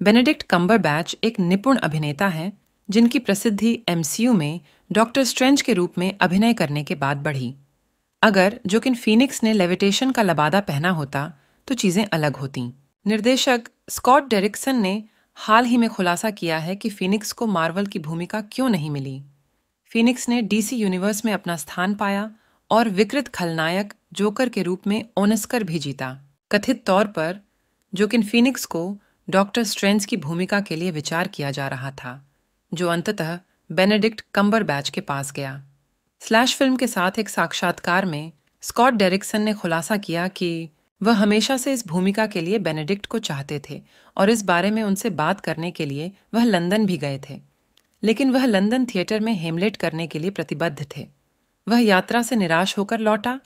Benedict Cumberbatch एक निपुण अभिनेता हैं, जिनकी प्रसिद्धि एमसीयू में डॉक्टर स्ट्रेंज के रूप में अभिनय करने के बाद बढ़ी। अगर जोकिन फीनिक्स ने लेविटेशन का लबादा पहना होता तो चीज़ें अलग होती। निर्देशक स्कॉट डेरिक्सन ने हाल ही में खुलासा किया है कि फीनिक्स को मार्वल की भूमिका क्यों नहीं मिली। फीनिक्स ने डीसी यूनिवर्स में अपना स्थान पाया और विकृत खलनायक जोकर के रूप में ओनस्कर भी जीता। कथित तौर पर जोकिन फीनिक्स को डॉक्टर स्ट्रेंज की भूमिका के लिए विचार किया जा रहा था, जो अंततः बेनेडिक्ट कम्बर बैच के पास गया। स्लैश फ़िल्म के साथ एक साक्षात्कार में स्कॉट डेरिक्सन ने खुलासा किया कि वह हमेशा से इस भूमिका के लिए बेनेडिक्ट को चाहते थे और इस बारे में उनसे बात करने के लिए वह लंदन भी गए थे। लेकिन वह लंदन थिएटर में हेमलेट करने के लिए प्रतिबद्ध थे। वह यात्रा से निराश होकर लौटा